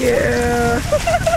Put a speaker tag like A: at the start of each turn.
A: Yeah.